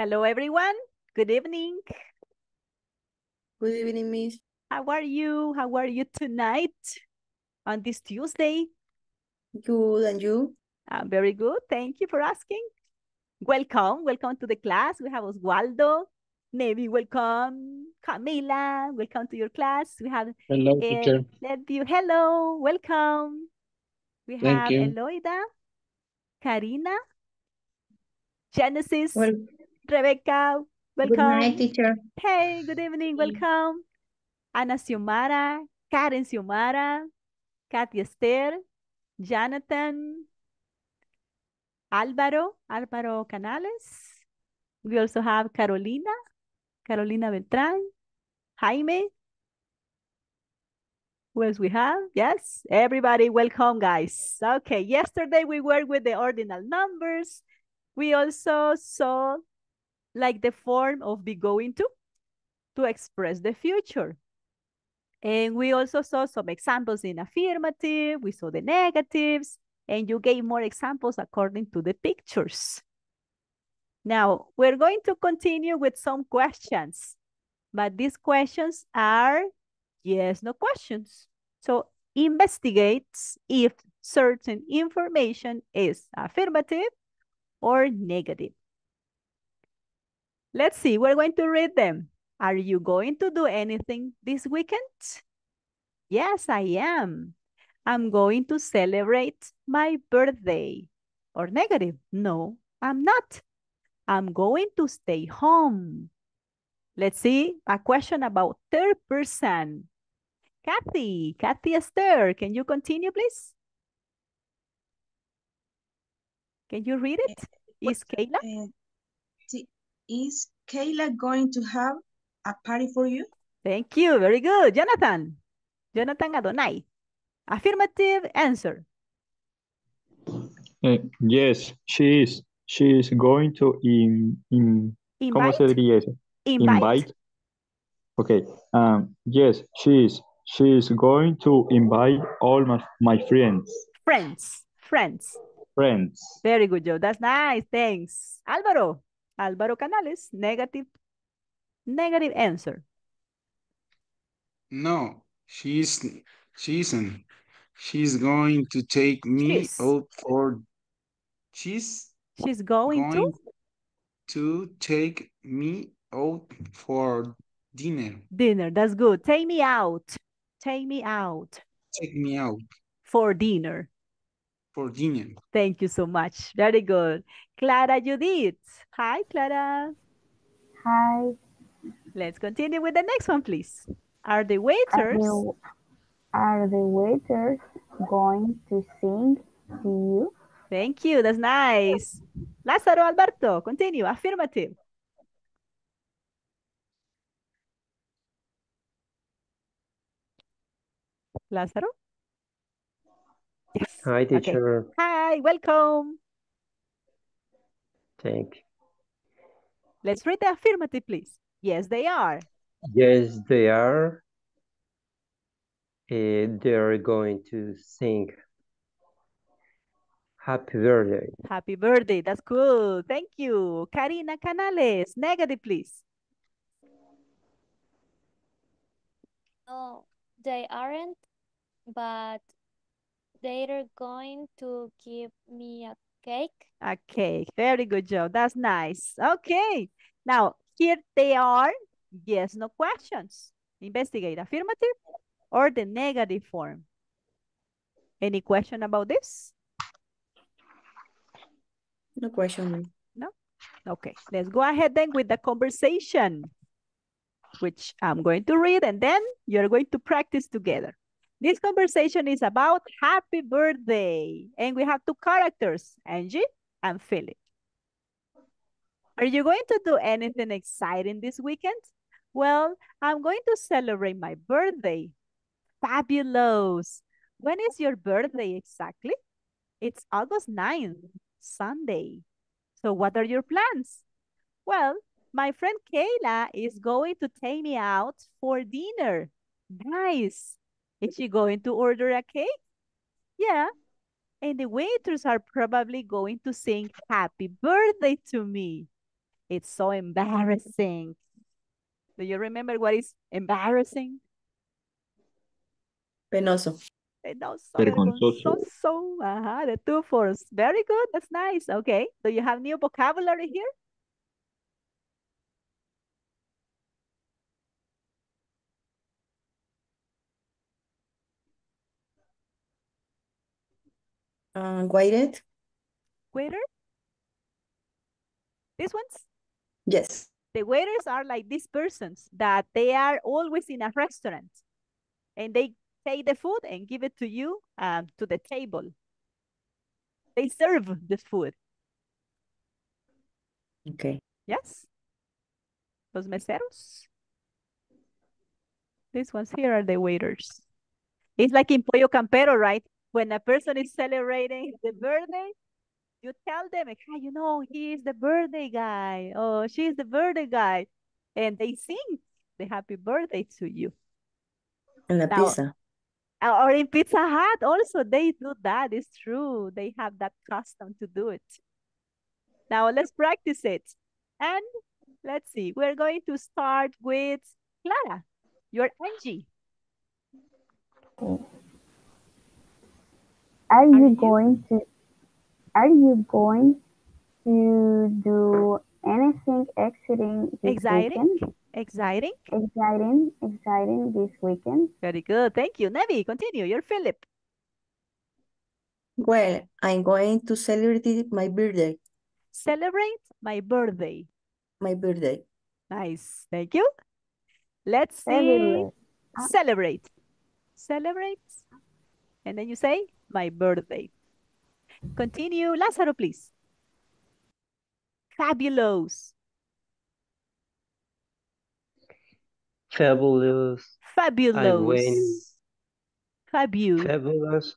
Hello, everyone. Good evening. Good evening, Miss. How are you? How are you tonight on this Tuesday? Good, and you? I'm very good. Thank you for asking. Welcome. Welcome to the class. We have Oswaldo. Nevi, welcome. Camila, welcome to your class. We have Hello, uh, teacher. let you hello, welcome. We Thank have you. Eloida, Karina, Genesis, Well, Rebecca, welcome. good night, teacher. Hey, good evening, welcome. Ana Xiomara, Karen Xiomara, Katy Esther, Jonathan, Álvaro, Álvaro Canales. We also have Carolina, Carolina Beltrán, Jaime. Who else we have? Yes, everybody welcome, guys. Okay, yesterday we worked with the ordinal numbers. We also saw like the form of be going to, to express the future. And we also saw some examples in affirmative, we saw the negatives, and you gave more examples according to the pictures. Now, we're going to continue with some questions, but these questions are yes, no questions. So investigate if certain information is affirmative or negative. Let's see, we're going to read them. Are you going to do anything this weekend? Yes, I am. I'm going to celebrate my birthday. Or negative, no, I'm not. I'm going to stay home. Let's see a question about third person. Kathy, Kathy Esther, can you continue, please? Can you read it? Is Kayla? Uh, t- is Kayla going to have a party for you? Thank you. Very good. Jonathan. Jonathan Adonai. Affirmative answer. Eh, yes, she is. She is going to in, in ¿cómo se Invite. diría eso? Invite. Invite. Okay. Um, yes, she is. She is going to invite all my, my friends. Friends. Friends. Friends. Very good, Joe. That's nice. Thanks. Álvaro. Álvaro Canales. Negative. Negative answer. No, she's she isn't. She's going to take me She's. out for she's She's going, going to to take me out for dinner. dinner. That's good. Take me out. Take me out Take me out for dinner. For dinner. Thank you so much. Very good. Clara Judith. Hi, Clara. Hi, Let's continue with the next one, please. Are the are waiters the, are the waiters going to sing to you? Thank you. That's nice. Lázaro Alberto, continue. Affirmative. Lázaro? Yes. Hi, Okay. teacher. Hi, welcome. Thank you. Let's read the affirmative, please. Yes, they are. Yes, they are. Uh, they're going to sing happy birthday. Happy birthday. That's cool. Thank you. Karina Canales, negative, please. No, they aren't, but they're going to give me a cake. Okay, very good job. That's nice. Okay. Now, here they are. Yes, no questions. Investigate affirmative or the negative form. Any question about this? No question, No? Okay, let's go ahead then with the conversation, which I'm going to read and then you're going to practice together. This conversation is about happy birthday. And we have two characters, Angie and Philip. Are you going to do anything exciting this weekend? Well, I'm going to celebrate my birthday. Fabulous. When is your birthday exactly? It's August 9th, Sunday. So what are your plans? Well, my friend Kayla is going to take me out for dinner. Nice. Is she going to order a cake? Yeah. And the waiters are probably going to sing happy birthday to me. It's so embarrassing. Do you remember what is embarrassing? Penoso. Penoso, Vergonzoso. vergonzoso. Ajá, the two forms. Very good. That's nice. Okay. Do you have new vocabulary here? Uh, waited. Waiter? These ones? Yes. The waiters are like these persons that they are always in a restaurant and they take the food and give it to you um, to the table. They serve the food. Okay. Yes? Los meseros? These ones here are the waiters. It's like in Pollo Campero, right? When a person is celebrating the birthday, you tell them, "Hey, you know, he is the birthday guy. Oh, she is the birthday guy. And they sing the happy birthday to you. In the Now- pizza. Uh, Or in Pizza Hut also, they do that. It's true. They have that custom to do it. Now let's practice it. And let's see. We're going to start with Clara. You're Angie. Are you you? going to are you going to do anything exciting this Exciting. weekend? Exciting. Exciting, exciting this weekend. Very good. Thank you. Nevi, continue. You're Philip. Well, I'm going to celebrate my birthday. Celebrate my birthday. My birthday. Nice. Thank you. Let's see. Celebrate. Celebrate. Celebrate. And then you say, my birthday. Continue. Lázaro, please. Fabulous. Fabulous. Fabulous. Fabulous. Fabulous.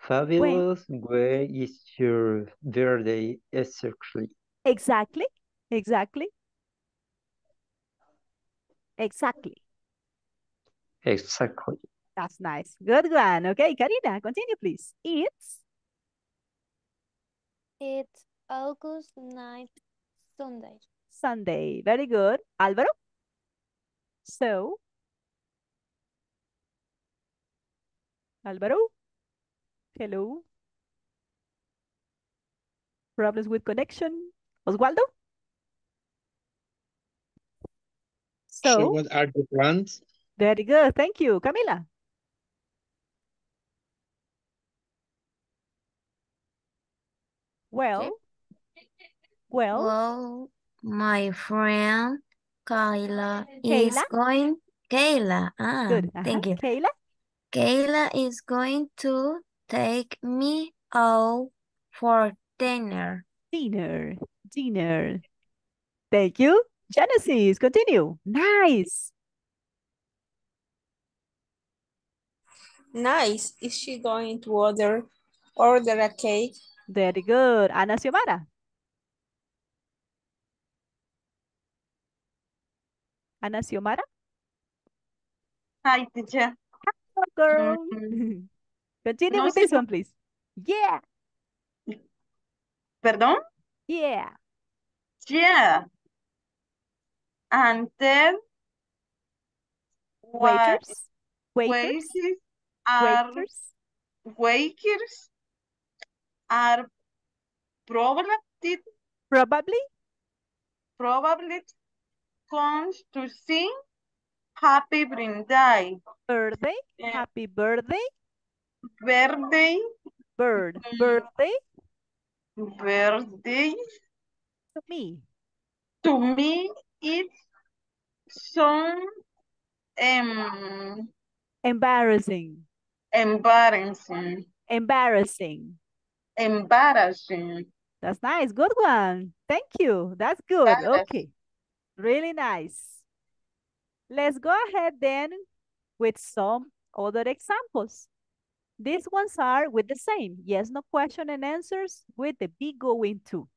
Fabulous. Where is your birthday exactly? Exactly. Exactly. Exactly. Exactly. That's nice. Good one. Okay, Karina, continue, please. It's It's August 9th, Sunday. Sunday. Very good. Álvaro? So, Álvaro? Hello? Problems with connection? Oswaldo? So So, what are the plans? very good. Thank you. Camila? Well, well, Well, my friend Kayla is going. Kayla, ah, good. Ajá. thank you. Kayla? Kayla is going to take me out for dinner. Dinner, dinner. Thank you. Genesis, continue. Nice. Nice. Is she going to order order a cake? Very good. Ana Xiomara. Ana Xiomara. Hi, teacher. Hello, girl. Mm, Continue no with this one, please. Yeah, ¿Perdón? yeah. Yeah. And then Waiters, waiters, waiters are waiters. waiters are probably Probably probably comes to sing happy birthday birthday. Eh, Happy birthday. birthday Bird. Mm. Birthday birthday to me. to me it's some um Embarrassing. embarrassing Embarrassing. Embarrassing That's nice. Good one. Thank you. That's good. Okay. Really nice. Let's go ahead then with some other examples. These ones are with the same yes, no question and answers with the be going to.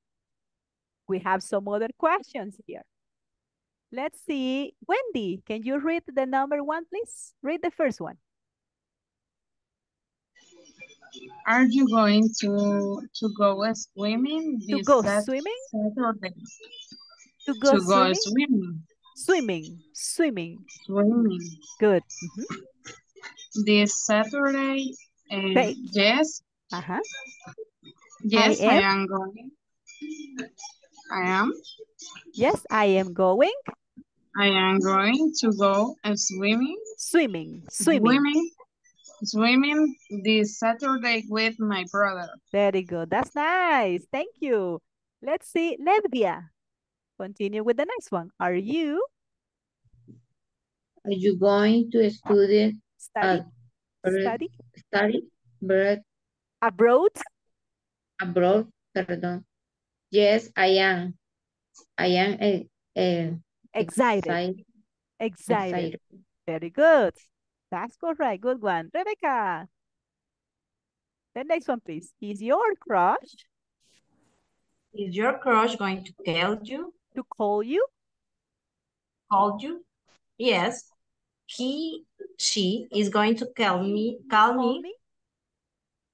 We have some other questions here. Let's see. Wendy, can you read the number one, please? Read the first one. Are you going to to go swimming To go swimming? Saturday? To go to go swimming? swimming. Swimming, swimming. Good. Mhm. This Saturday. Uh, yes. Uh-huh. Yes, I am? am going. I am. Yes, I am going I am going to go uh, swimming. swimming, swimming. Swimming. Swimming this Saturday with my brother. Very good. That's nice. Thank you. Let's see, Levia. Continue with the next one. Are you Are you going to study study, abroad- study study abroad, abroad? abroad? Pardon. Yes, I am. I am eh, eh, Excited, excited. excited. Very good. That's correct. Good one. Rebecca. The next one, please. Is your crush Is your crush going to tell you, to call you? call you? Yes. He, she is going to call me, call Call me, me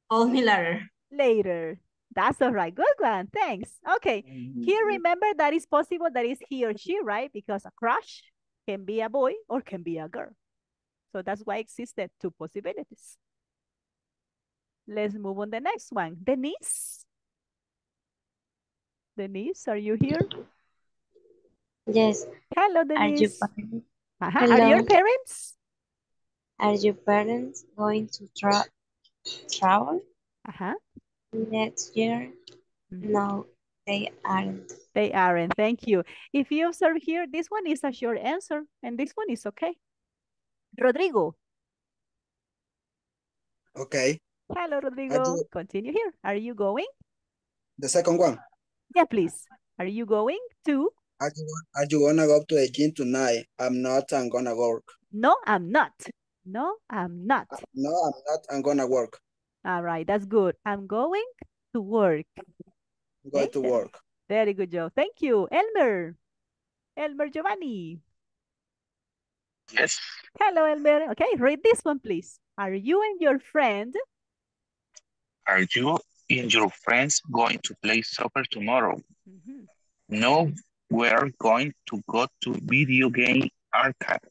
call me later. later. That's all right. Good one. Thanks. Okay. Mm-hmm. Here, remember that it's possible that it's he or she, right? Because a crush can be a boy or can be a girl. So that's why existed two possibilities. Let's move on the next one. Denise. Denise, are you here? Yes. Hello, Are you Denise. parents? Uh-huh. Are your parents? Are your parents going to tra travel Uh-huh. next year? Mhm. No, they aren't. They aren't. Thank you. If you observe here, this one is a short answer and this one is okay. Rodrigo. Okay, Hello, Rodrigo. do- Continue here. Are you going? the second one. Yeah, please. Are you going to? Are you, are you gonna go to the gym tonight? I'm not, I'm gonna work. No, I'm not. No, I'm not. Uh, no, I'm not, I'm gonna work. All right, that's good. I'm going to work. I'm going to work. Very good job. Thank you. Elmer. Elmer Giovanni. Yes. Hello, Elmer. Okay, read this one, please. Are you and your friend Are you and your friends going to play soccer tomorrow? Mhm. No, we're going to go to video game arcade.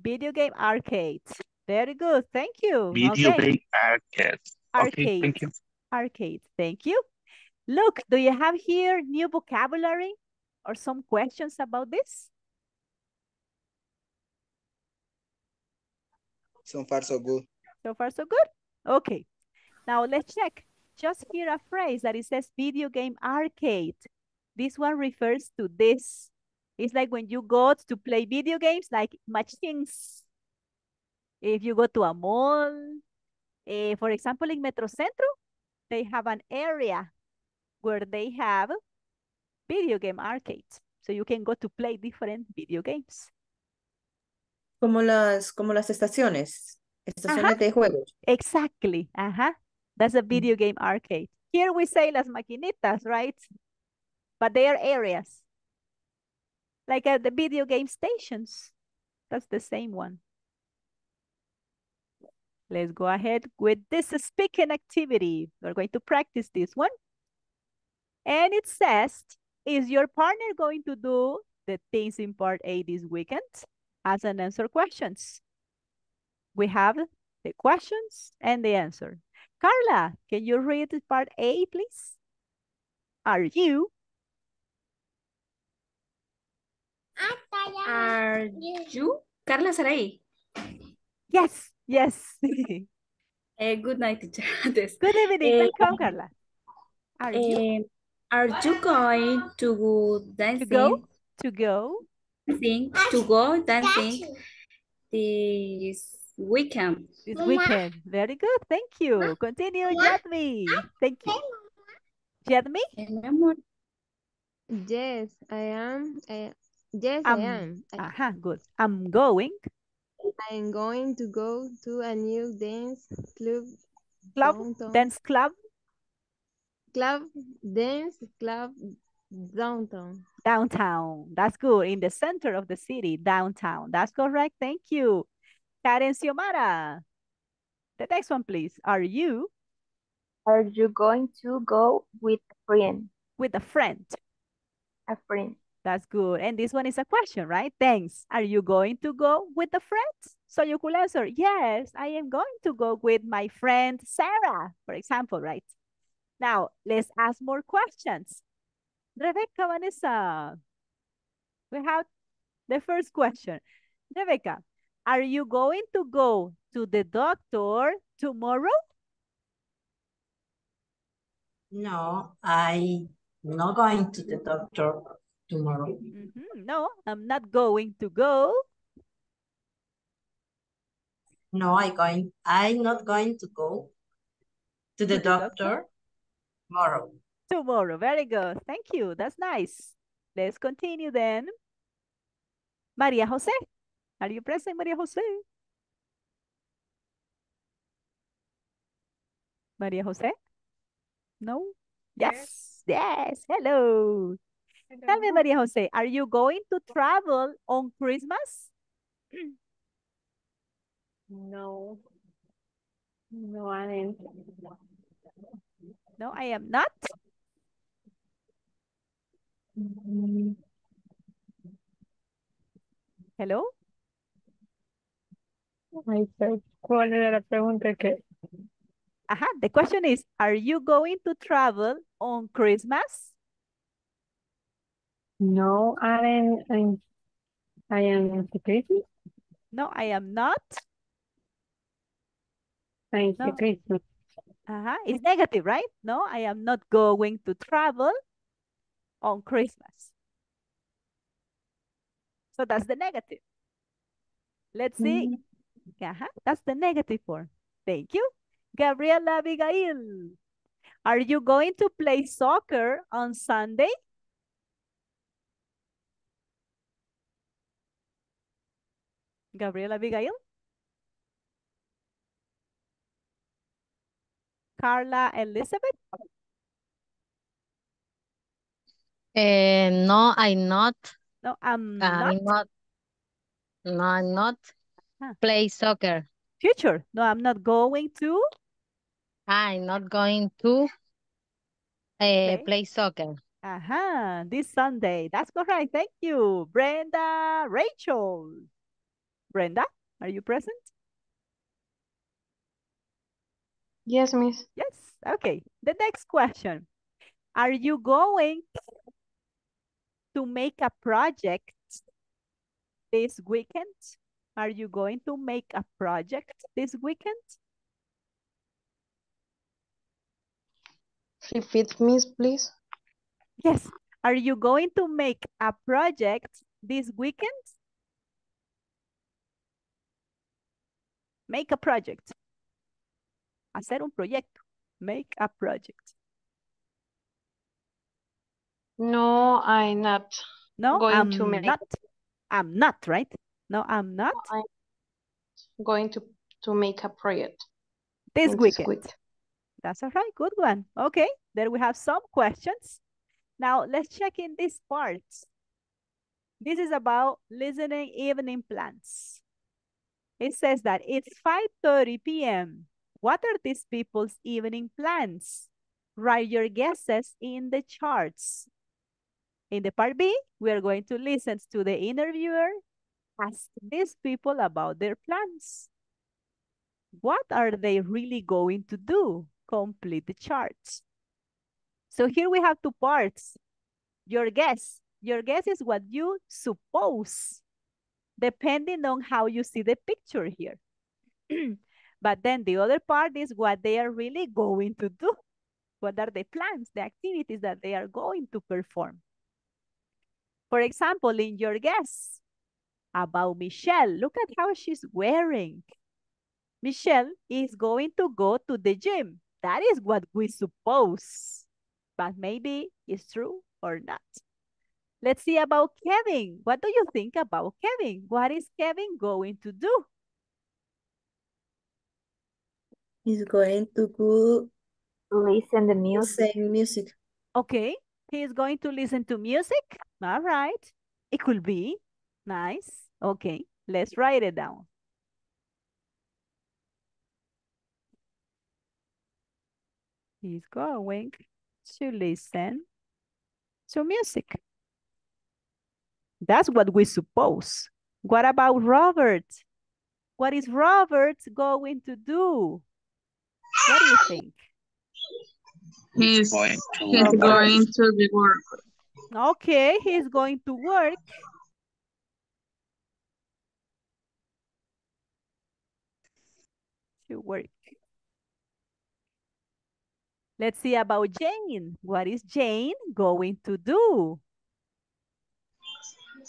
video game arcade? Very good. Thank you. Video Okay. game arcade. Okay, Arcade. thank you. Arcade. Thank you. Look, do you have here new vocabulary or some questions about this? So far, so good. So far, so good? Okay. Now let's check. Just hear a phrase that it says video game arcade. This one refers to this. It's like when you go to play video games like machines. If you go to a mall, eh, for example, in Metrocentro, they have an area where they have video game arcades. So you can go to play different video games. Como las, como las estaciones, estaciones Ajá. de juegos. Exactly. Uh-huh. That's a video game arcade. Here we say las maquinitas, right? But they are areas. Like at the video game stations. That's the same one. Let's go ahead with this speaking activity. We're going to practice this one. And it says, is your partner going to do the things in part A this weekend? As an answer questions. We have the questions and the answer. Carla, can you read part A, please? Are you? Are you Carla Saray? Yes, yes. Eh, good night, teacher. Good evening. Eh, Welcome, Carla. Are you eh, are you going to go dancing? go? To go? Dancing to go dancing this weekend? this weekend? Very good. Thank you. Continue, Yadmi. Thank you. Yadmi? Mi amor, Yes, I am. I, yes, Um, I am. I, Aha, good. I'm going. I'm going to go to a new dance club Club, downtown. dance club, Club, dance club downtown. Downtown. That's good. In the center of the city, downtown. That's correct. Thank you. Karen Xiomara. The next one, please. Are you? Are you going to go with a friend? With a friend. A friend. That's good. And this one is a question, right? Thanks. Are you going to go with the friends? So you could answer, yes, I am going to go with my friend Sarah, for example, right? Now, let's ask more questions. Rebecca, Vanessa, we have the first question. Rebecca, are you going to go to the doctor tomorrow? No, I'm not going to the doctor tomorrow. Mhm. No, I'm not going to go. No, I going. I'm not going to go to the To the doctor? doctor tomorrow. Tomorrow. Very good. Thank you. That's nice. Let's continue then. Maria Jose. Are you present, Maria Jose? Maria Jose? No? Yes. Yes. Hello. Tell me, Maria Jose, are you going to travel on Christmas? No. No, I didn't. No, I am not. Hello? Ay, pero ¿cuál era la pregunta que? Ajá, the question is, are you going to travel on Christmas? No, I didn't. I'm, I am security. No, I am not. I'm No. security. Uh-huh. It's negative, right? No, I am not going to travel on Christmas. So that's the negative. Let's see. Uh-huh. That's the negative form. Thank you. Gabriela Abigail. Are you going to play soccer on Sunday? Gabriela Abigail? Carla Elizabeth? Eh, no, I'm not. No, I'm I'm not. not. No, I'm not. Huh. Play soccer. Future. No, I'm not going to I'm not going to uh, Play? play soccer. Uh-huh. This Sunday. That's correct. Thank you. Brenda Rachel. Brenda, are you present? Yes, miss. Yes. Okay. The next question. Are you going to make a project this weekend? Are you going to make a project this weekend? Repeat, miss, please. Yes. Are you going to make a project this weekend? Make a project. Hacer un proyecto. Make a project. No, I'm not No, going I'm to make. not. I'm not, right? No, I'm not. I'm going to to make a project This in weekend. week. That's all right. Good one. Okay. There we have some questions. Now let's check in these parts. This is about listening evening plans. It says that it's 5.30 p.m. What are these people's evening plans? Write your guesses in the charts. In the part B, we are going to listen to the interviewer ask these people about their plans. What are they really going to do? Complete the charts. So here we have two parts. Your guess. Your guess is what you suppose, depending on how you see the picture here. but then the other part is what they are really going to do. What are the plans, the activities that they are going to perform? For example, in your guess about Michelle, look at how she's wearing. Michelle is going to go to the gym. That is what we suppose, but maybe it's true or not. Let's see about Kevin. What do you think about Kevin? What is Kevin going to do? He's going to go Listen the music. sing music. Okay, he is going to listen to music. All right, it could be nice. Okay, let's write it down. He's going to listen to music. That's what we suppose. What about Robert? What is Robert going to do? What do you think? He's going to He's going to the work. Okay, he's going to work. To work. Let's see about Jane. What is Jane going to do?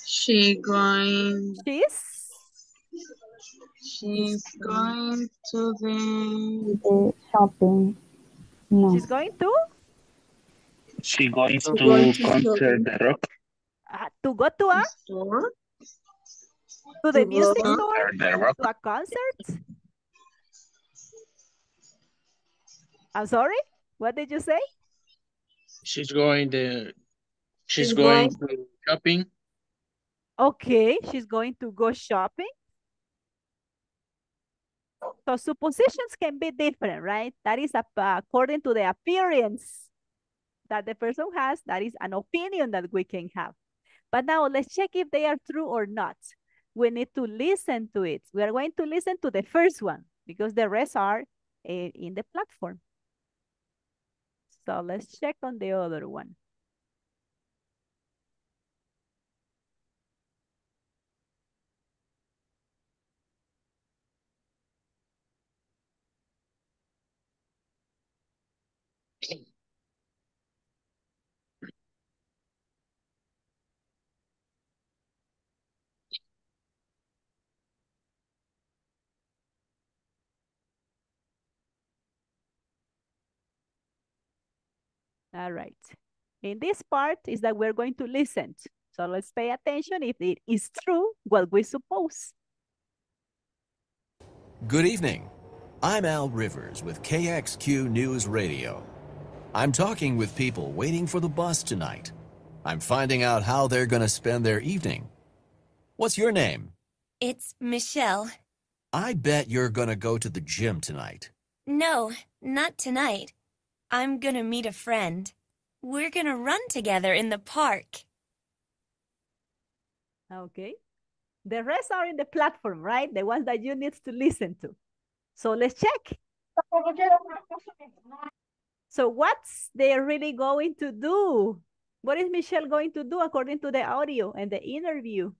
She going. She's She's going to the. The shopping. No. she's going to She going She's to going to concert the rock. uh, to go to a store. to the To music store Concert the rock. to a concert. I'm sorry. What did you say? She's going to, she's She's going going- to shopping. Okay, she's going to go shopping. So suppositions can be different, right? That is a, according to the appearance that the person has. That is an opinion that we can have. But now let's check if they are true or not. We need to listen to it. We are going to listen to the first one because the rest are eh, in the platform. So let's check on the other one. All right. In this part is that we're going to listen. So let's pay attention if it is true what we suppose. Good evening. I'm Al Rivers with KXQ News Radio. I'm talking with people waiting for the bus tonight. I'm finding out how they're going to spend their evening. What's your name? It's Michelle. I bet you're going to go to the gym tonight. No, not tonight. I'm gonna meet a friend. We're gonna run together in the park. Okay. The rest are in the platform, right? The ones that you need to listen to. So let's check. So what's they really going to do? What is Michelle going to do according to the audio and the interview?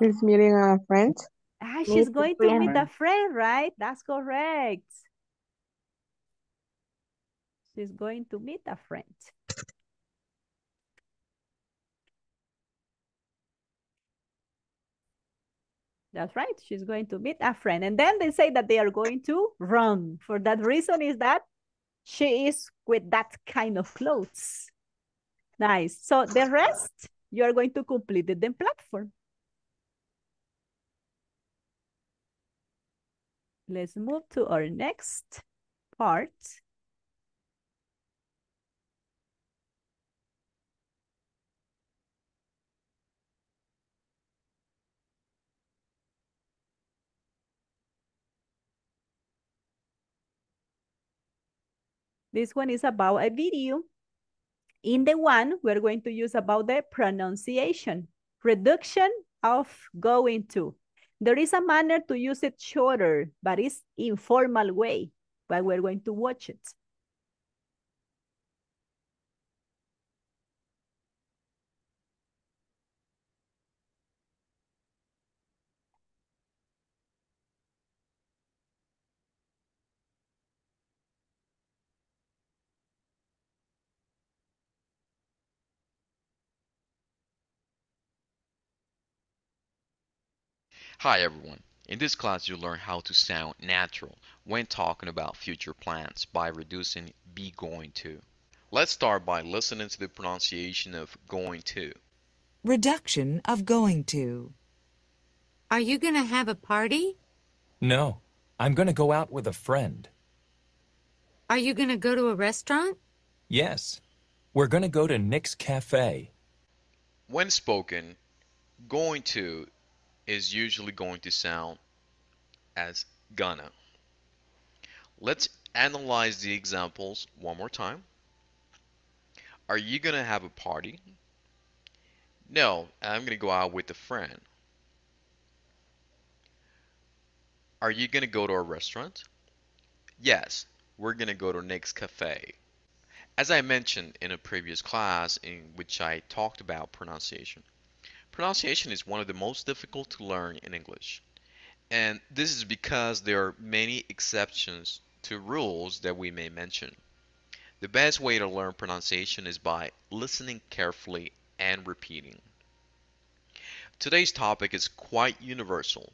She's meeting a friend. Ah, she's a going to meet a friend, right? That's correct. She's going to meet a friend. That's right. She's going to meet a friend. And then they say that they are going to run. For that reason is that she is with that kind of clothes. Nice. So the rest, you are going to complete the platform. Let's move to our next part. This one is about a video. In the one, we're going to use about the pronunciation, reduction of going to. There is a manner to use it shorter, but it's informal way, but we're going to watch it. Hi everyone. In this class you'll learn how to sound natural when talking about future plans by reducing be going to. Let's start by listening to the pronunciation of going to. Reduction of going to. Are you gonna have a party? No, I'm going to go out with a friend. Are you gonna go to a restaurant? Yes, we're going to go to Nick's Cafe. When spoken, going to is usually going to sound as gonna. Let's Analyze the examples one more time. Are you gonna have a party? No, I'm gonna go out with a friend. Are you gonna go to a restaurant? Yes, we're gonna go to Nick's Cafe. As I mentioned in a previous class in which I talked about pronunciation, pronunciation is one of the most difficult to learn in English. And this is because there are many exceptions to rules that we may mention. The best way to learn pronunciation is by listening carefully and repeating. Today's topic is quite universal,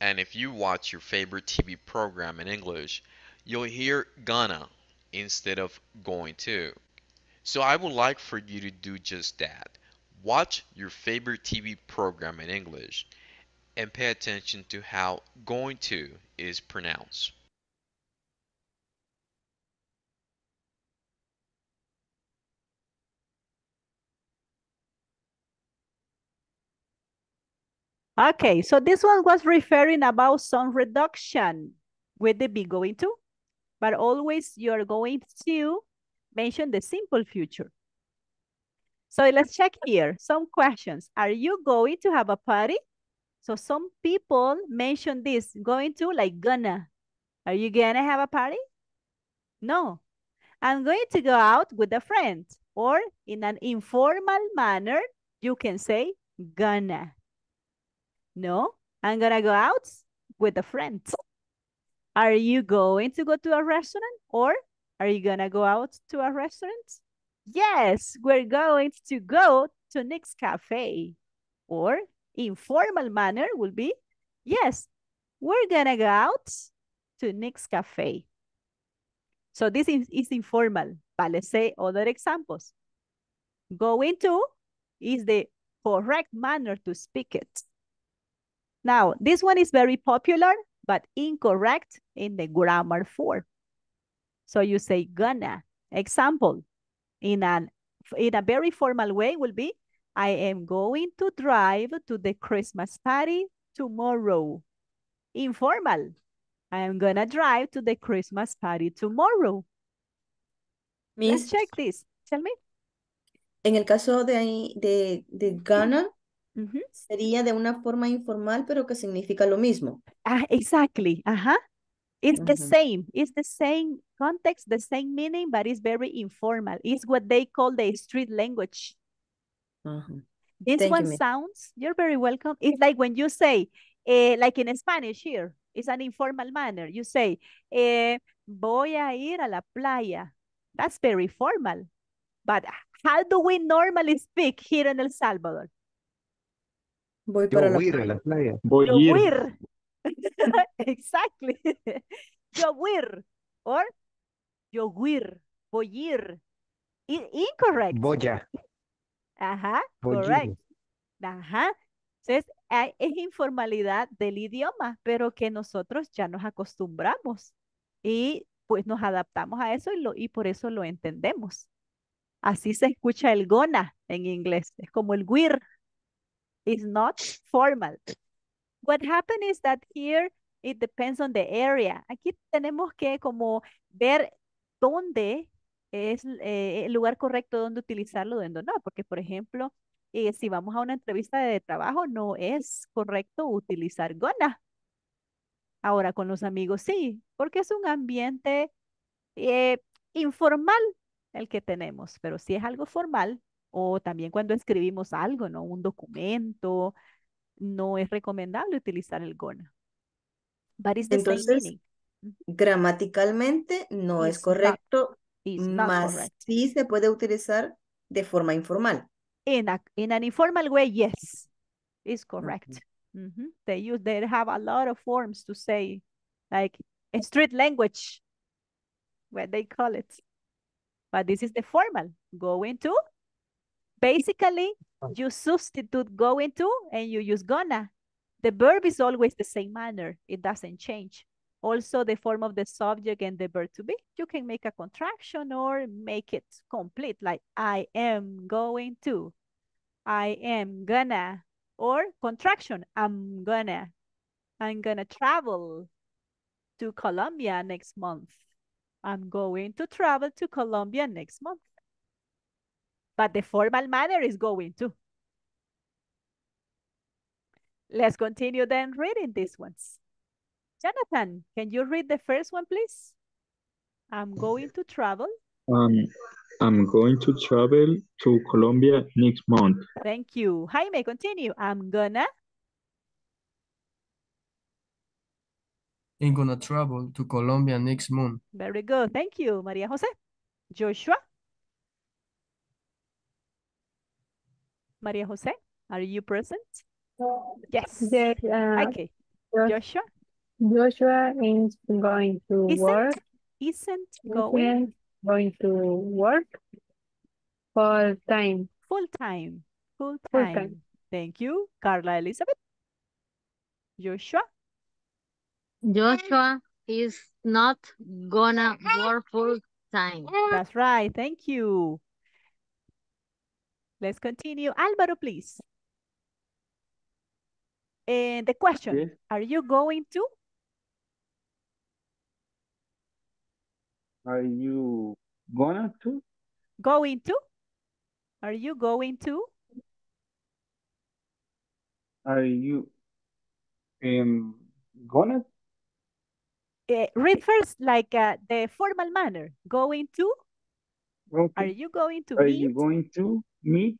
and if you watch your favorite TV program in English, you'll hear gonna instead of going to. So I would like for you to do just that. Watch your favorite TV program in English and pay attention to how going to is pronounced. Okay, so this one was referring about some reduction with the be going to, but always you're going to mention the simple future. So let's check here. Some questions. Are you going to have a party? So some people mention this, going to like gonna. Are you gonna have a party? No. I'm going to go out with a friend. Or in an informal manner, you can say gonna. No, I'm gonna go out with a friend. Are you going to go to a restaurant or are you gonna go out to a restaurant? Yes, we're going to go to Nick's Cafe. Or informal manner will be, yes, we're gonna go out to Nick's Cafe. So this is, is informal, but let's say other examples. Going to is the correct manner to speak it. Now, this one is very popular, but incorrect in the grammar form. So you say gonna. Example, in, an, in a very formal way will be, I am going to drive to the Christmas party tomorrow. Informal, I am gonna drive to the Christmas party tomorrow. Let's check this. Tell me. en el caso de, de, de gonna, Ujú. sería de una forma informal, pero que significa lo mismo. Ah, exactly. Uh-huh. It's the same. It's the same context, the same meaning, but it's very informal. It's what they call the street language. Ajá. This Thank one miss. sounds, you're very welcome. It's like when you say, eh, like in Spanish here, it's an informal manner. You say, eh, voy a ir a la playa. That's very formal. But how do we normally speak here in El Salvador? Voy Yo para la ir a playa. la playa. Yo ir. exactly. Yo ir. Or yo ir. Voy ir. I- incorrect. Voy a. Ajá, correct. Ajá. Entonces, es informalidad del idioma, pero que nosotros ya nos acostumbramos y pues nos adaptamos a eso y, lo, y por eso lo entendemos. Así se escucha el gonna en inglés. Es como el wir. It's not formal. What happened is that here it depends on the area. Aquí tenemos que como ver dónde es eh, el lugar correcto donde utilizarlo, donde no. Porque, por ejemplo, eh, si vamos a una entrevista de trabajo, no es correcto utilizar gonna. Ahora con los amigos sí, porque es un ambiente eh, informal el que tenemos, pero si es algo formal o también cuando escribimos algo, ¿no? Un documento, no es recomendable utilizar el gonna. But it's the same Entonces, meaning. gramaticalmente no es It's correcto, not mas correct. sí se puede utilizar de forma informal. In a, in an informal way, yes, it's correct. They use, they have a lot of forms to say, like street language, what they call it. But this is the formal, going to. Basically, oh. you substitute going to and you use gonna. The verb is always the same manner. It doesn't change. Also, the form of the subject and the verb to be. You can make a contraction or make it complete, like I am going to. I am gonna. Or contraction, I'm gonna. I'm gonna travel to Colombia next month. I'm going to travel to Colombia next month. But the formal manner is going to. Let's continue then reading these ones. Jonathan, can you read the first one, please? I'm going to travel. Um, I'm going to travel to Colombia next month. Thank you. Jaime, continue. I'm gonna. I'm gonna travel to Colombia next month. Very good. Thank you, Maria Jose. Joshua. Maria Jose, are you present? Yes. Yes, uh, Okay. Joshua Joshua is going to isn't work. isn't going going to work full time. full time. Full Full time. time. Thank you, Carla Elizabeth. Joshua. Joshua is not gonna work full time. That's right. Thank you. Let's continue. Alvaro, please. And the question, Yes. are you going to? Are you gonna to? Going to? Are you going to? Are you um gonna? Eh, read first like uh, the formal manner. Going to? Are you going to Are meet you going to meet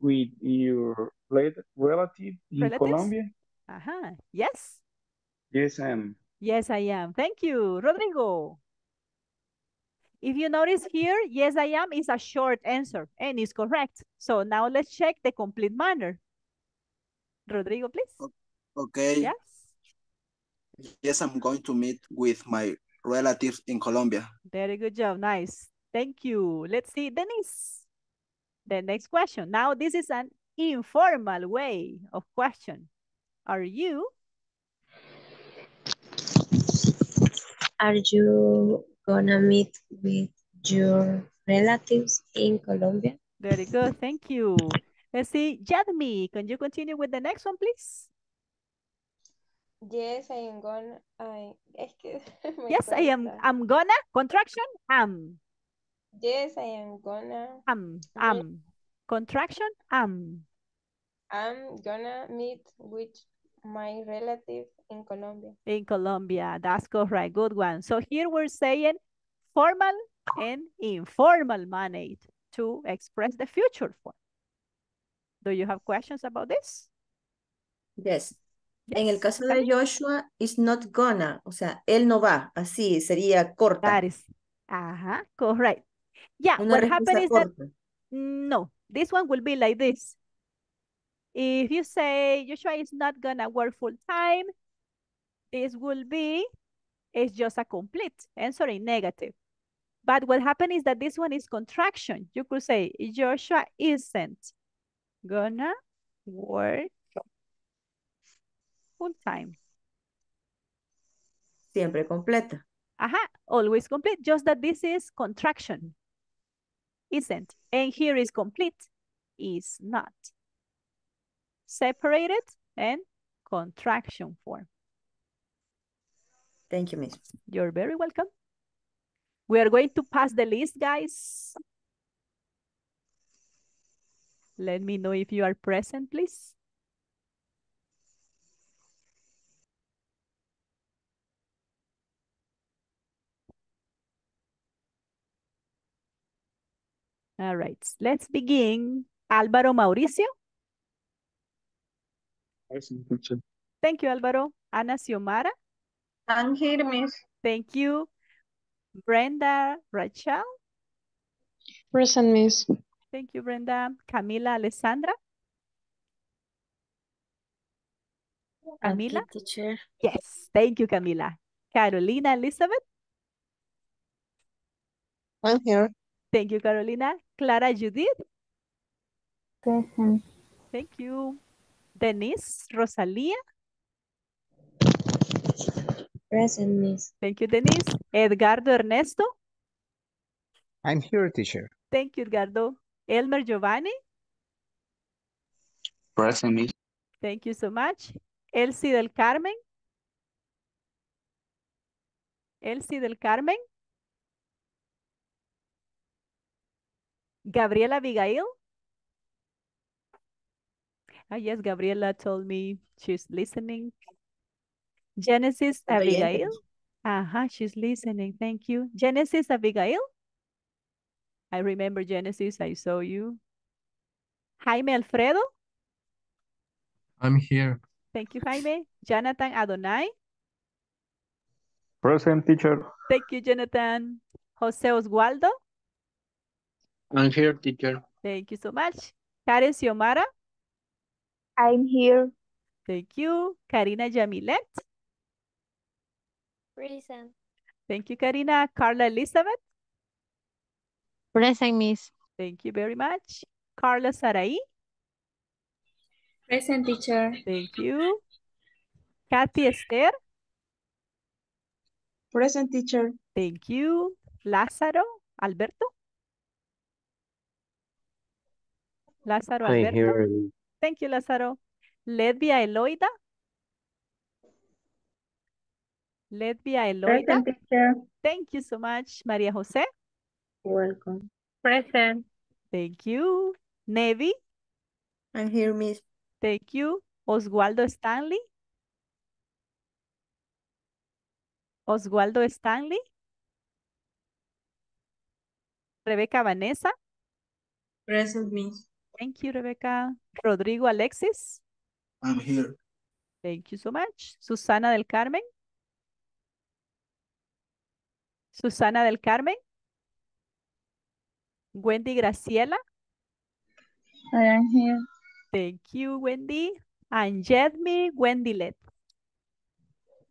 with your rel- relative in relatives? Colombia? Uh-huh. Yes. Yes, I am. Yes, I am. Thank you, Rodrigo. If you notice here, yes, I am is a short answer and is correct. So now let's check the complete manner. Rodrigo, please. Okay. Yes. Yes, I'm going to meet with my relatives in Colombia. Very good job. Nice. Thank you. Let's see, Denise. The next question. Now, this is an informal way of question. Are you? Are you gonna meet with your relatives in Colombia? Very good. Thank you. Let's see, Yadmi, can you continue with the next one, please? Yes, I am gonna. I, es que me Yes, I am. I'm gonna. Contraction. Am. Yes, I am gonna. Am. Am. Contraction. Am. I'm gonna meet with my relative in Colombia. In Colombia. That's correct. Good one. So here we're saying formal and informal manner to express the future form. Do you have questions about this? Yes. En el Yes, caso de Joshua, is not gonna, o sea, él no va, así sería corta. That is. Ajá, correct. Yeah, Una what happened is that. No, this one will be like this. If you say Joshua is not gonna work full time, this will be, it's just a complete answer in negative. But what happened is that this one is contraction. You could say Joshua isn't gonna work full time. Siempre completa. Aha, always complete, just that this is contraction. Isn't. And here is complete. Is not. Separated and contraction form. Thank you, Miss. You're very welcome. We are going to pass the list, guys. Let me know if you are present, please. All right, let's begin. Álvaro Mauricio. Thank you, Álvaro. Ana Xiomara. I'm here, miss. Thank you. Brenda Rachel. Present, miss. Thank you, Brenda. Camila Alessandra. Camila? teacher. Yes, thank you, Camila. Carolina Elizabeth. I'm here. Thank you, Carolina. Clara Judith. Present. Thank you. Denise Rosalia. Present, miss. Thank you, Denise. Edgardo Ernesto. I'm here, teacher. Thank you, Edgardo. Elmer Giovanni. Present, miss. Thank you so much. Elsie del Carmen. Elsie del Carmen. Gabriela Abigail? Ah, yes, Gabriela told me she's listening. Genesis Abigail? Uh-huh, she's listening. Thank you. Genesis Abigail? I remember Genesis, I saw you. Jaime Alfredo? I'm here. Thank you, Jaime. Jonathan Adonai? Present teacher. Thank you, Jonathan. Jose Oswaldo? I'm here, teacher. Thank you so much. Karen Xiomara? I'm here. Thank you. Karina Jamilet? Present. Thank you, Karina. Carla Elizabeth? Present, Miss. Thank you very much. Carla Sarai? Present teacher. Thank you. Kathy Esther? Present teacher. Thank you. Lázaro Alberto? Lázaro I'm Alberto? here. Thank you, Lázaro. Ledvia Eloida? Ledvia Eloida? Present teacher. Thank you so much. María José? Welcome. Present. Thank you. Nevi? I'm here, Miss. Thank you. Oswaldo Stanley? Oswaldo Stanley? Rebeca Vanessa? Present Miss. Thank you, Rebecca. Rodrigo Alexis? I'm here. Thank you so much. Susana del Carmen? Susana del Carmen? Wendy Graciela? I am here. Thank you, Wendy. And Jedmi Wendylet.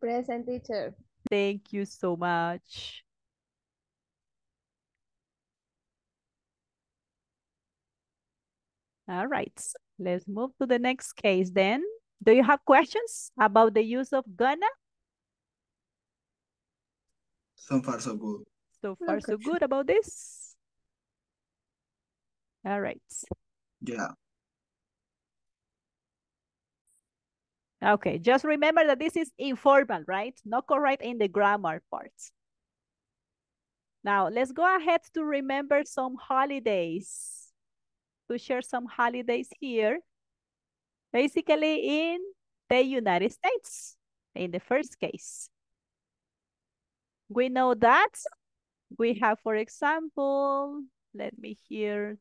Present teacher. Thank you so much. All right, let's move to the next case then. Do you have questions about the use of gonna? So far, so good. So far, so good about this? All right. Yeah. Okay, just remember that this is informal, right? Not correct in the grammar parts. Now, let's go ahead to remember some holidays. To share some holidays here. Basically in the United States, in the first case. We know that we have, for example, let me here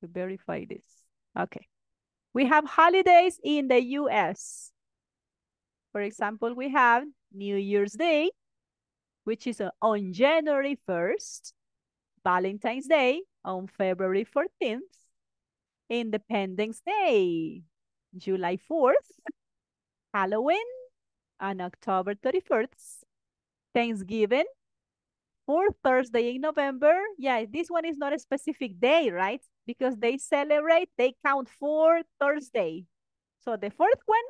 to verify this. Okay. We have holidays in the US. For example, we have New Year's Day, which is on January 1st, Valentine's Day on February 14th, Independence Day, July 4th, Halloween on October 31st, Thanksgiving, fourth Thursday in November. Yeah, this one is not a specific day, right? Because they celebrate, they count four Thursday. So the fourth one,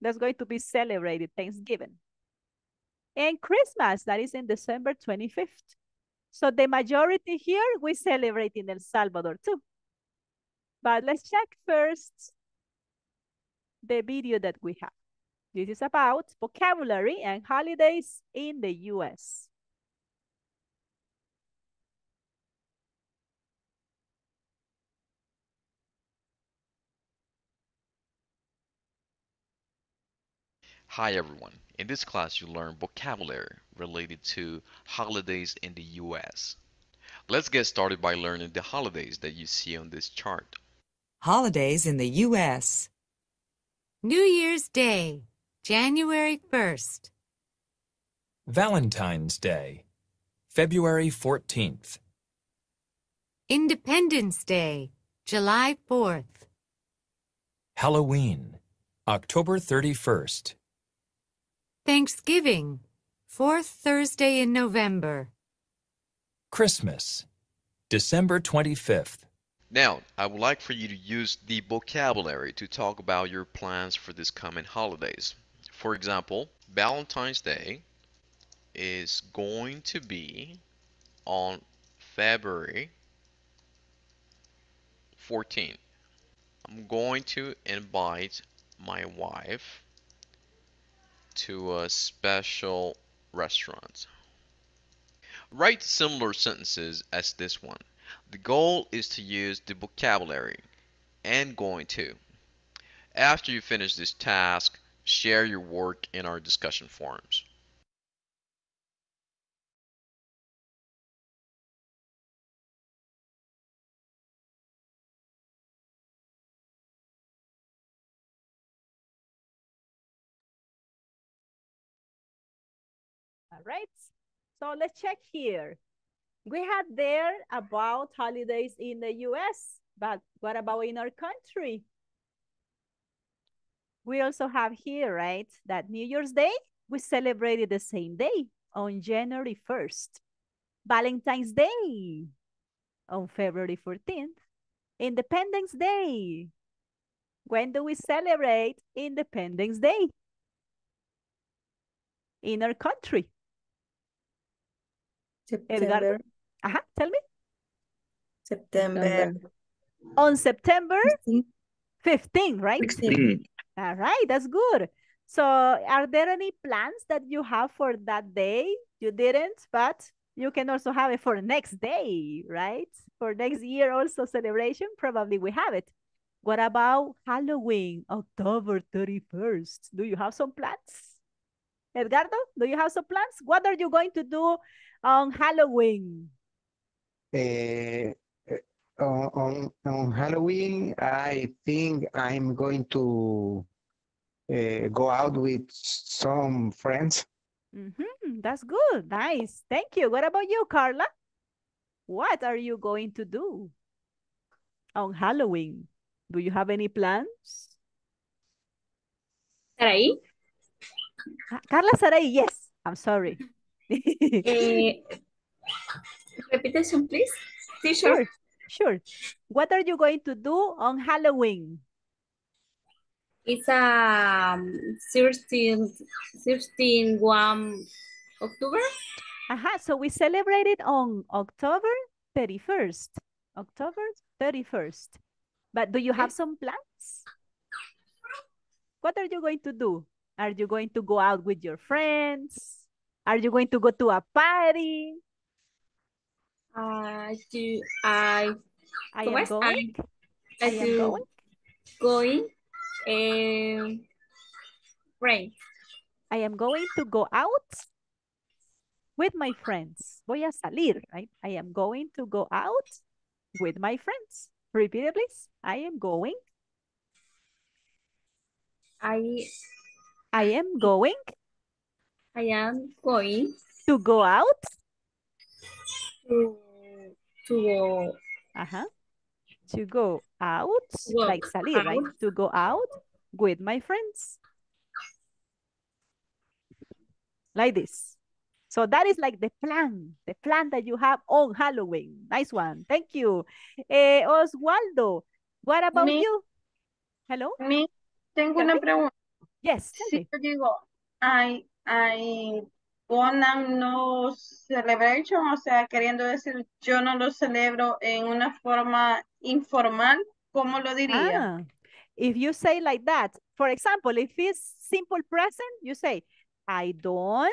that's going to be celebrated, Thanksgiving. And Christmas, that is in December 25th. So the majority here, we celebrate in El Salvador too. But let's check first the video that we have. This is about vocabulary and holidays in the US. Hi everyone. In this class you'll learn vocabulary related to holidays in the US. Let's get started by learning the holidays that you see on this chart. Holidays in the U.S. New Year's Day, January 1st. Valentine's Day, February 14th. Independence Day, July 4th. Halloween, October 31st. Thanksgiving, fourth Thursday in November. Christmas, December 25th. Now, I would like for you to use the vocabulary to talk about your plans for this coming holidays. For example, Valentine's Day is going to be on February 14. I'm going to invite my wife to a special restaurant. Write similar sentences as this one. The goal is to use the vocabulary and going to. After you finish this task, share your work in our discussion forums. All right. So let's check here. We had there about holidays in the US, but what about in our country? We also have here, right, that New Year's Day, we celebrated the same day on January 1st. Valentine's Day on February 14th. Independence Day. When do we celebrate Independence Day? In our country. September. Ajá, tell me. September. On September 15, right? 16. All right, that's good. So are there any plans that you have for that day? You didn't, but you can also have it for next day, right? For next year also celebration, probably we have it. What about Halloween, October 31st? Do you have some plans? Edgardo, do you have some plans? What are you going to do on Halloween? Uh, on, on, on Halloween, I think I'm going to uh, go out with some friends. Mm -hmm. That's good. Nice. Thank you. What about you, Carla? What are you going to do on Halloween? Do you have any plans? Saraí? Carla Sarai, yes. I'm sorry. eh, repetition, please. Teacher. Sure, sure. What are you going to do on Halloween? It's um 13, 13 1 October. Aha, so we celebrate it on October 31st. October 31st. But do you have some plans? What are you going to do? Are you going to go out with your friends? Are you going to go to a party? I do I I am going. I, I I am going. going um rain. I am going to go out with my friends. Voy a salir, right? I am going to go out with my friends. Repeat it, please. I am going. I I am going I am going to go out. to to go Uh-huh. To go out, like salir, right? To go out with my friends. Like this. So that is like the plan, the plan that you have on Halloween. Nice one. Thank you. Eh, Oswaldo, what about Me. you? Hello? Mi, tengo una me. pregunta. Yes, yo digo, I, I gonna no celebration, o sea, queriendo decir yo no lo celebro en una forma informal, ¿cómo lo diría? Ah, if you say like that, for example, if it's simple present, you say, I don't.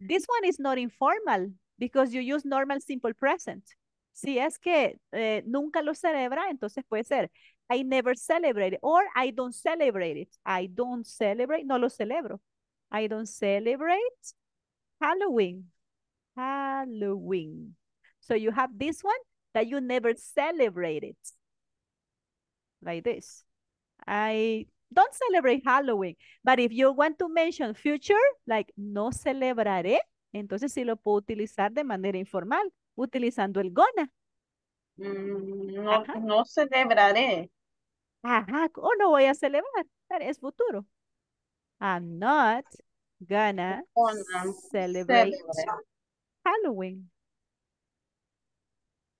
This one is not informal because you use normal simple present. Si es que eh, nunca lo celebra, entonces puede ser, I never celebrate it, or I don't celebrate it. I don't celebrate, no lo celebro. I don't celebrate Halloween. Halloween. So you have this one that you never celebrate it. Like this. I don't celebrate Halloween. But if you want to mention future, like no celebraré, entonces sí lo puedo utilizar de manera informal, utilizando el gonna. Mm, no, Ajá. no celebraré. Ajá, no voy a celebrar, es futuro. I'm not gonna celebrate celebrate. Halloween.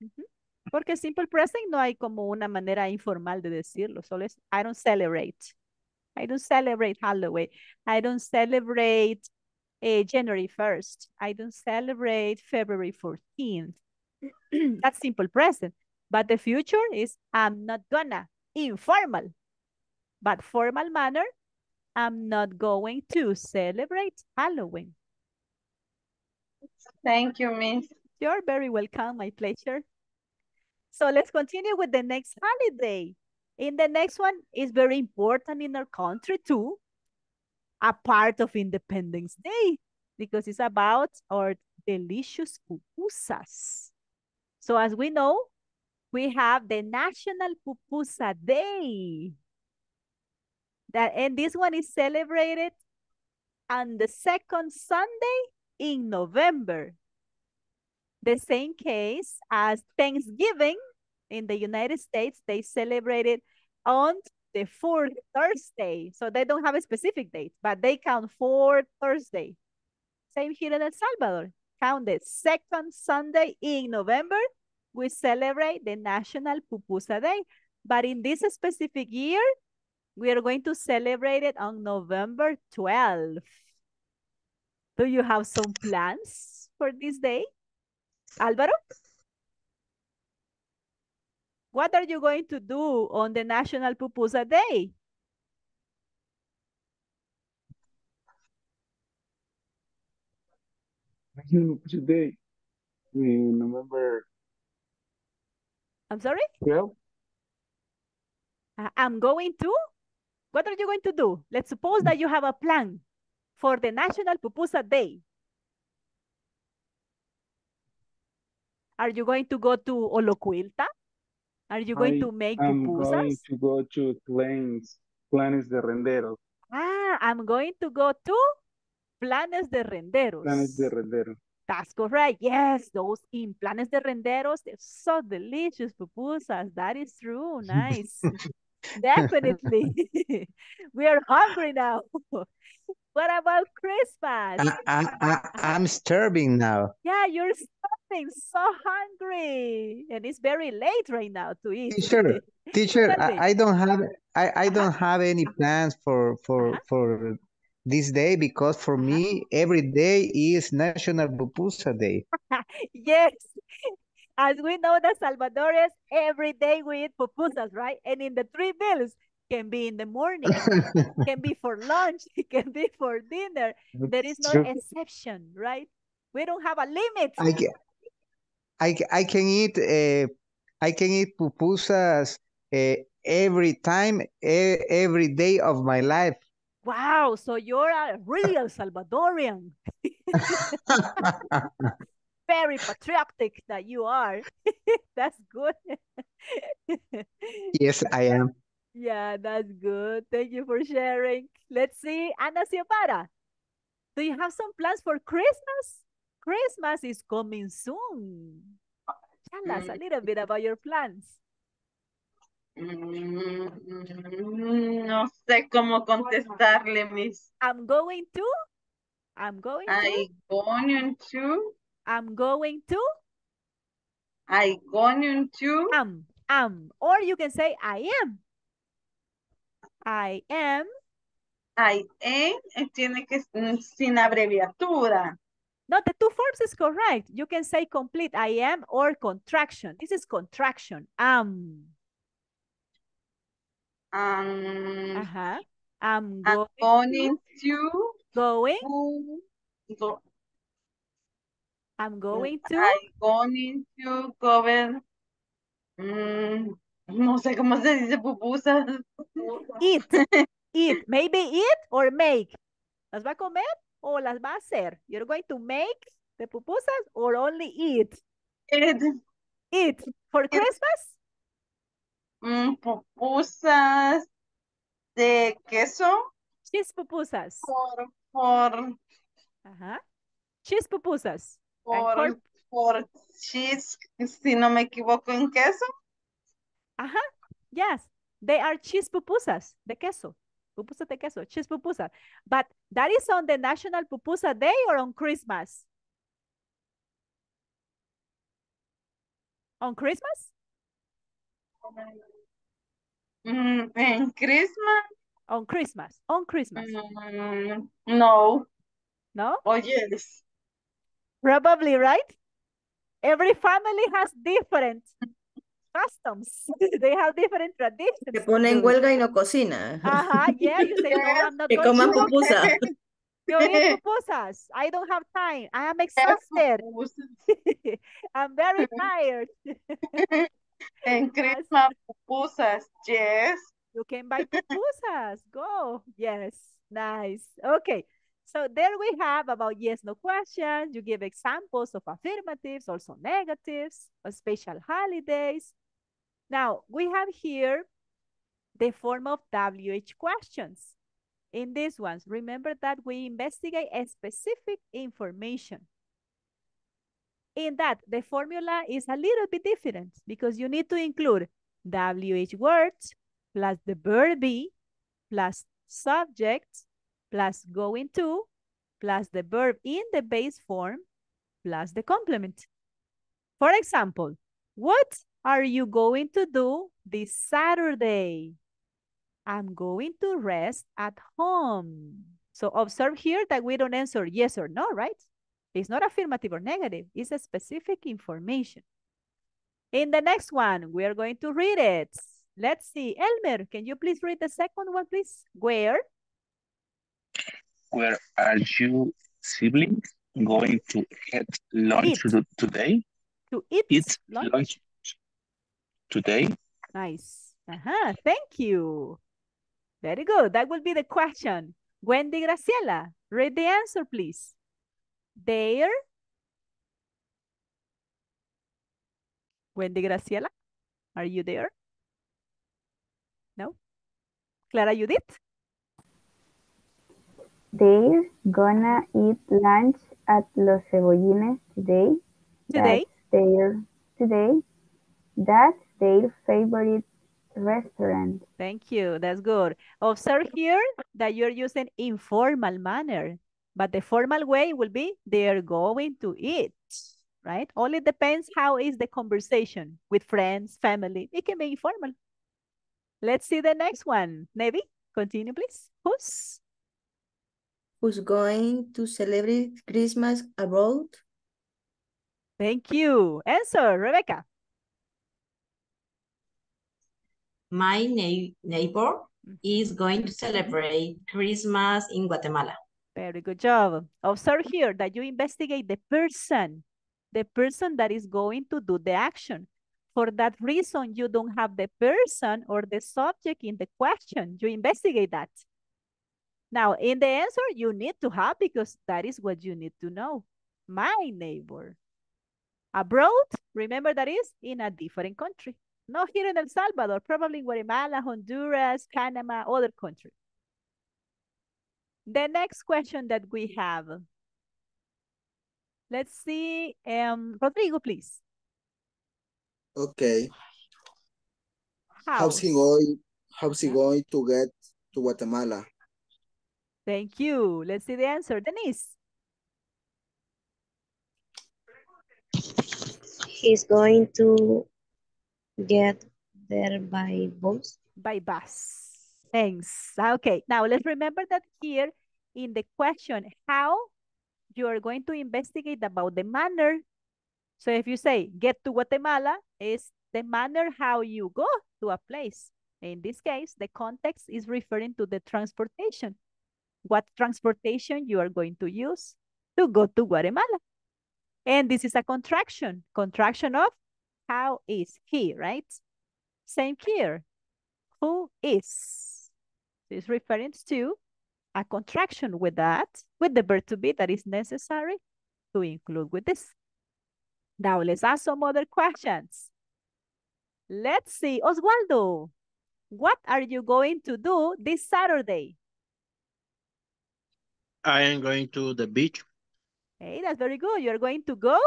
Ujú. Porque simple present no hay como una manera informal de decirlo, solo es I don't celebrate. I don't celebrate Halloween. I don't celebrate eh, January 1st. I don't celebrate February 14th. That's simple present. But the future is I'm not gonna. Informal. But formal manner, I'm not going to celebrate Halloween. Thank you, Miss. You're very welcome, my pleasure. So let's continue with the next holiday. In the next one is very important in our country too, a part of Independence Day, because it's about our delicious pupusas. So as we know, we have the National Pupusa Day. That and this one is celebrated on the second Sunday in November. The same case as Thanksgiving in the United States, they celebrate it on the fourth Thursday. So they don't have a specific date, but they count fourth Thursday. Same here in El Salvador. Count the second Sunday in November, we celebrate the National Pupusa Day. But in this specific year, we are going to celebrate it on November 12th. Do you have some plans for this day? Álvaro? What are you going to do on the National Pupusa Day? National Pupusa Day in November I'm sorry? 12. Uh, I'm going to? What are you going to do? Let's suppose that you have a plan for the National Pupusa Day. Are you going to go to Olocuilta? Are you going I to make am pupusas? I'm going to go to Plains, Planes de Renderos, Ah, I'm going to go to Planes de Renderos. Planes de Renderos. That's correct. Yes, those in Planes de Renderos, they're so delicious pupusas. That is true. Nice. Definitely. we are hungry now. what about Christmas? I, I'm starving now. Yeah, you're starving, so hungry. And it's very late right now to eat. Teacher, teacher, I, I don't have I, I uh-huh. don't have any plans for for uh-huh. for this day because for me every day is National Pupusa Day. yes. As we know, the Salvadorians, every day we eat pupusas, right? And in the three meals, can be in the morning, can be for lunch, it can be for dinner. There is no exception, right? We don't have a limit. I can, I, I can eat uh, I can eat pupusas uh, every time, every day of my life. Wow, so you're a real Salvadorian. Very patriotic that you are. That's good. Yes, I am. Yeah, that's good. Thank you for sharing. Let's see, Ana Xiomara, do you have some plans for Christmas? Christmas is coming soon. Tell us a little bit about your plans. Mm, No sé cómo contestarle, Miss. I'm going to. I'm going to. I'm going to. I'm going to. I going to. Am. Am. Or you can say I am. I am. I am. eh, Tiene que mm, sin abreviatura. No, the two forms is correct. You can say complete I am or contraction. This is contraction. Am. Um, Uh-huh. I'm I'm going going to. going. Go, I'm going to. I'm going to cover. mm, no sé cómo se dice pupusa. Eat. Eat. Maybe eat or make. ¿Las va a comer o las va a hacer? You're going to make the pupusas or only eat? Eat. Eat. For Christmas? Mm, pupusas de queso Cheese pupusas. por, por, Ajá. Cheese pupusas. Por, por cheese, si no me equivoco en queso. Ajá. Yes. They are cheese pupusas de queso. Pupusas de queso. Cheese pupusas. But that is on the National Pupusa Day or on Christmas? On Christmas? Mm, en Christmas, On Christmas. On Christmas. mm, no. No? Oh, yes. Probably, right? Every family has different customs. they have different traditions. Se pone en to do it. huelga y no cocina. Ajá, yeah, you say, no, I'm not Que coman pupusa. Yo eat pupusas. I don't have time. I am exhausted. I'm very tired. En Christmas, pupusas, yes. You can buy pupusas. Go. Yes. Nice. Okay. So there we have about yes, no questions. You give examples of affirmatives, also negatives, of special holidays. Now, we have here the form of WH questions. In these ones, remember that we investigate a specific information. In that, the formula is a little bit different because you need to include WH words plus the verb be plus subject plus going to plus the verb in the base form plus the complement. For example, what are you going to do this Saturday? I'm going to rest at home. So observe here that we don't answer yes or no, right? It's not affirmative or negative. It's a specific information. In the next one, we are going to read it. Let's see. Elmer, can you please read the second one, please? Where? Where are you siblings going to have lunch Eat. today? To eat, Eat lunch? lunch today? Nice. Uh-huh. Thank you. Very good. That will be the question. Wendy Graciela, read the answer, please. There. Wendy Graciela, are you there? No? Clara Judith? They're gonna eat lunch at Los Cebollines today. Today? That's their today. That's their favorite restaurant. Thank you. That's good. Observe here that you're using informal manner, but the formal way will be they're going to eat, right? Only depends how is the conversation with friends, family. It can be informal. Let's see the next one. Nevi, continue, please. Who's? Who's going to celebrate Christmas abroad? Thank you. Answer, Rebecca. My nei- neighbor mm-hmm. is going to mm-hmm. celebrate Christmas in Guatemala. Very good job. Observe here that you investigate the person, the person that is going to do the action. For that reason, you don't have the person or the subject in the question. You investigate that. Now, in the answer, you need to have because that is what you need to know. My neighbor. Abroad, remember that is in a different country. Not here in El Salvador, probably Guatemala, Honduras, Panama, other country. The next question that we have. Let's see. Um, Rodrigo, please. Okay. How? How's he going? How's he going to get to Guatemala? Thank you. Let's see the answer. Denise. He's going to get there by bus. By bus. Thanks. Okay. Now let's remember that here in the question, how you are going to investigate about the manner. So if you say get to Guatemala, is the manner how you go to a place. In this case, the context is referring to the transportation. What transportation you are going to use to go to Guatemala. And this is a contraction, contraction of how is he, right? Same here. Who is? This referring to a contraction with that, with the verb to be that is necessary to include with this. Now let's ask some other questions. Let's see, Oswaldo, what are you going to do this Saturday? I am going to the beach. Hey, that's very good. You're going to go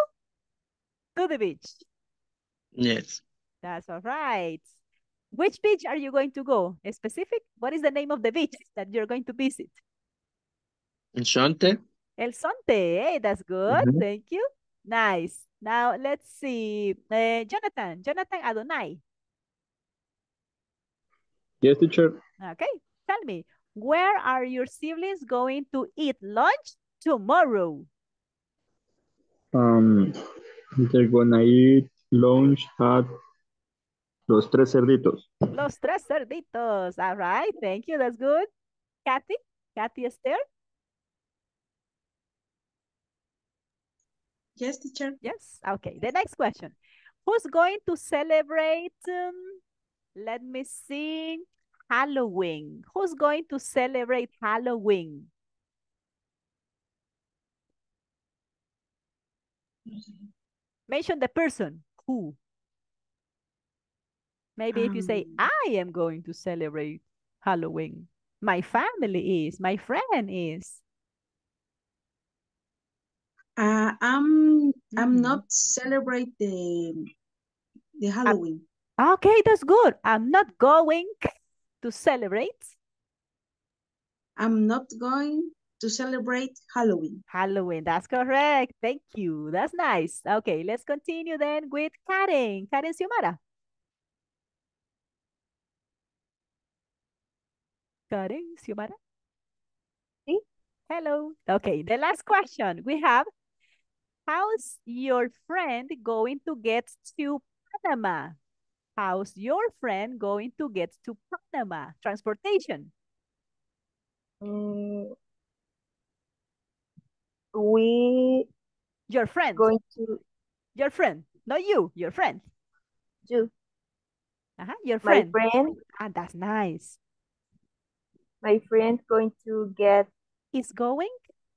to the beach. Yes. That's all right. Which beach are you going to go? A specific? What is the name of the beach that you're going to visit? El Shante. El Zonte. Hey, that's good. Mhm. Thank you. Nice. Now let's see. Uh, Jonathan. Jonathan Adonai. Yes, teacher. Okay. Tell me, where are your siblings going to eat lunch tomorrow? Um, they're gonna eat lunch at Los tres cerditos. Los tres cerditos. All right. Thank you. That's good. Kathy? Kathy Esther? Yes, teacher. Yes. Okay. The next question. Who's going to celebrate, um, let me see, Halloween? Who's going to celebrate Halloween? Mention the person. Who? Maybe if you say, Um, I am going to celebrate Halloween. My family is. My friend is. Uh, I'm I'm Mhm. not celebrate the the Halloween. Okay, that's good. I'm not going to celebrate I'm not going to celebrate Halloween. Halloween. That's correct. Thank you. That's nice. Okay, let's continue then with Karen. Karen Xiomara. Karen Xiomara. Sí. Hello. Okay, the last question we have. How's your friend going to get to Panama? How's your friend going to get to Panama? Transportation. Mm, we Your friend. going to Your friend. Not you, your friend. do Uh-huh, your friend. my friend. friend Ah, that's nice. My friend going to get Is going?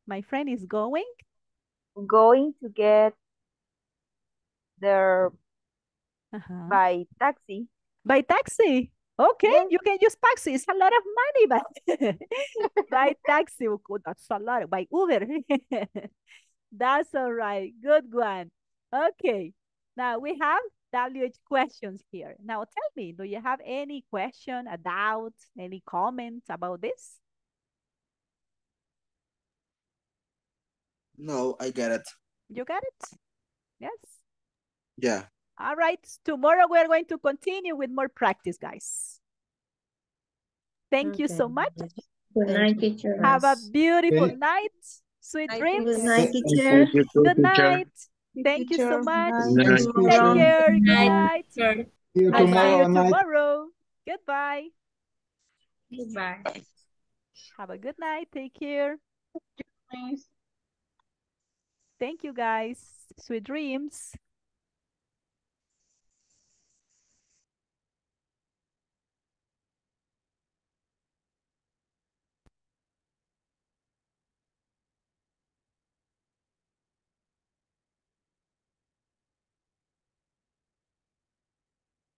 My friend is going? going to get there Uh-huh. by taxi. By taxi. Okay, you can use taxi. It's a lot of money, but by taxi, oh, that's a lot. By Uber. That's all right. Good one. Okay. Now we have WH questions here. Now tell me, do you have any question, a doubt, any comments about this? No, I get it. You got it? Yes. Yeah. All right. Tomorrow we're going to continue with more practice, guys. Thank you so much. Good night, teacher. Have a beautiful night. Sweet Night, dreams. Good night, teacher. Good night. Thank you so much. Night. Take you. care. Good night, night. See you I'll see tomorrow you night. tomorrow. Goodbye. Goodbye. Have a good night. Take care. Nice. Thank you, guys. Sweet dreams.